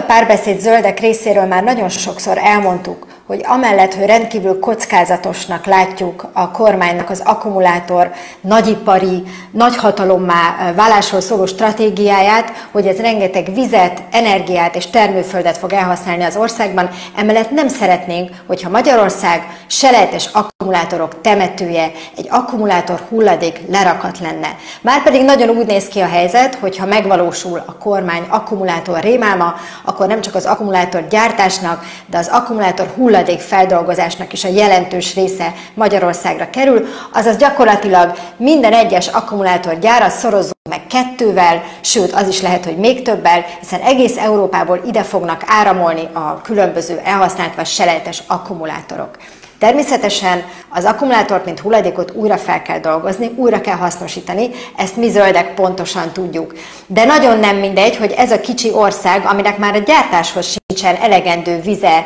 a párbeszéd zöldek részéről már nagyon sokszor elmondtuk, hogy amellett, hogy rendkívül kockázatosnak látjuk a kormánynak az akkumulátor nagyipari, nagyhatalommá válásról szóló stratégiáját, hogy ez rengeteg vizet, energiát és termőföldet fog elhasználni az országban, emellett nem szeretnénk, hogyha Magyarország selejtes akkumulátorok temetője, egy akkumulátor hulladék lerakat lenne. Márpedig nagyon úgy néz ki a helyzet, hogyha megvalósul a kormány akkumulátor rémálma, akkor nem csak az akkumulátor gyártásnak, de az akkumulátor hulladék hulladék feldolgozásnak is a jelentős része Magyarországra kerül, azaz gyakorlatilag minden egyes akkumulátorgyárat szorozzuk meg kettővel, sőt az is lehet, hogy még többel, hiszen egész Európából ide fognak áramolni a különböző elhasznált vagy selejtes akkumulátorok. Természetesen az akkumulátort, mint hulladékot újra fel kell dolgozni, újra kell hasznosítani, ezt mi zöldek pontosan tudjuk. De nagyon nem mindegy, hogy ez a kicsi ország, aminek már a gyártáshoz nincsen elegendő vize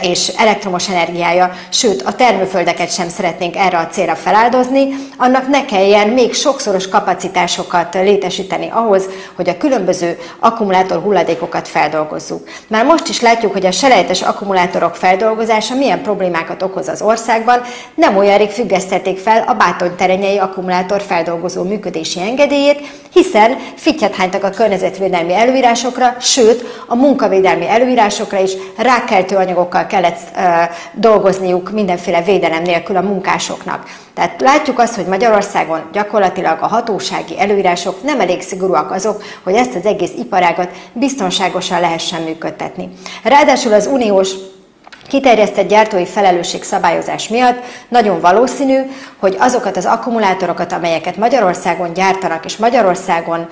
és elektromos energiája, sőt a termőföldeket sem szeretnénk erre a célra feláldozni, annak ne kelljen még sokszoros kapacitásokat létesíteni ahhoz, hogy a különböző akkumulátor hulladékokat feldolgozzuk. Már most is látjuk, hogy a selejtes akkumulátorok feldolgozása milyen problémákat okoz az országban, nem olyan rég függesztették fel a Báton terenyei akkumulátor feldolgozó működési engedélyét, hiszen fittyet hánytak a környezetvédelmi előírásokra, sőt a munkavédelmi előírásokra is rákeltő anyagokkal kellett dolgozniuk mindenféle védelem nélkül a munkásoknak. Tehát látjuk azt, hogy Magyarországon gyakorlatilag a hatósági előírások nem elég szigorúak azok, hogy ezt az egész iparágat biztonságosan lehessen működtetni. Ráadásul az uniós kiterjesztett gyártói felelősség szabályozás miatt nagyon valószínű, hogy azokat az akkumulátorokat, amelyeket Magyarországon gyártanak és Magyarországon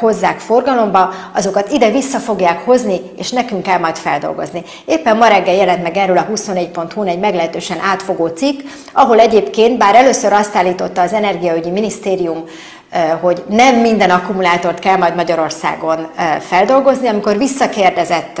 hozzák forgalomba, azokat ide vissza fogják hozni, és nekünk kell majd feldolgozni. Éppen ma reggel jelent meg erről a 24.hu egy meglehetősen átfogó cikk, ahol egyébként, bár először azt állította az Energiaügyi Minisztérium, hogy nem minden akkumulátort kell majd Magyarországon feldolgozni. Amikor visszakérdezett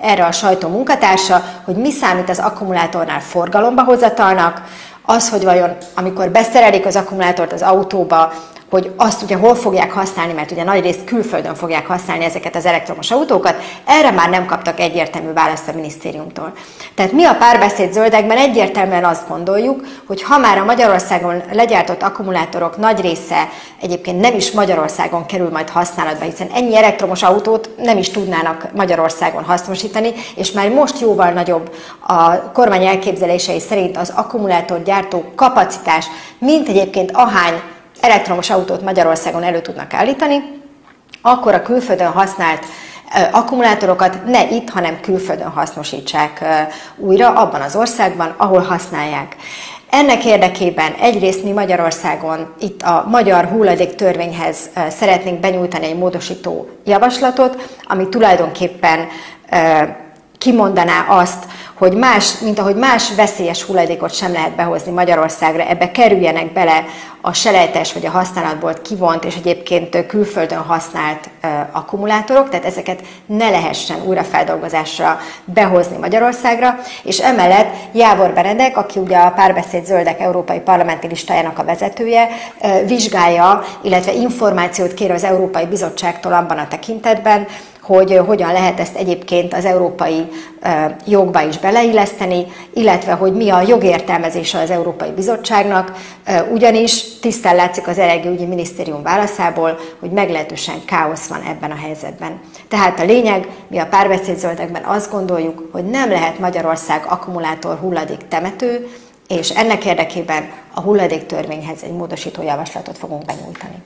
erre a sajtó munkatársa, hogy mi számít az akkumulátornál forgalomba hozatalnak, az, hogy vajon amikor beszerelik az akkumulátort az autóba, hogy azt ugye hol fogják használni, mert ugye nagy részt külföldön fogják használni ezeket az elektromos autókat, erre már nem kaptak egyértelmű választ a minisztériumtól. Tehát mi a párbeszéd zöldekben egyértelműen azt gondoljuk, hogy ha már a Magyarországon legyártott akkumulátorok nagy része egyébként nem is Magyarországon kerül majd használatba, hiszen ennyi elektromos autót nem is tudnának Magyarországon hasznosítani, és már most jóval nagyobb a kormány elképzelései szerint az akkumulátorgyártó kapacitás, mint egyébként ahány elektromos autót Magyarországon elő tudnak állítani, akkor a külföldön használt akkumulátorokat ne itt, hanem külföldön hasznosítsák újra abban az országban, ahol használják. Ennek érdekében egyrészt mi Magyarországon itt a magyar hulladék törvényhez szeretnénk benyújtani egy módosító javaslatot, ami tulajdonképpen kimondaná azt, hogy más, mint ahogy más veszélyes hulladékot sem lehet behozni Magyarországra, ebbe kerüljenek bele a selejtes vagy a használatból kivont és egyébként külföldön használt akkumulátorok, tehát ezeket ne lehessen újrafeldolgozásra behozni Magyarországra, és emellett Jávor Benedek, aki ugye a Párbeszéd Zöldek Európai Parlamenti listájának a vezetője, vizsgálja, illetve információt kér az Európai Bizottságtól abban a tekintetben, hogy hogyan lehet ezt egyébként az európai jogba is beleilleszteni, illetve hogy mi a jogértelmezése az Európai Bizottságnak, ugyanis tisztán látszik az Energiaügyi Minisztérium válaszából, hogy meglehetősen káosz van ebben a helyzetben. Tehát a lényeg, mi a párbeszédzöldekben azt gondoljuk, hogy nem lehet Magyarország akkumulátor hulladék temető, és ennek érdekében a hulladéktörvényhez egy módosító javaslatot fogunk benyújtani.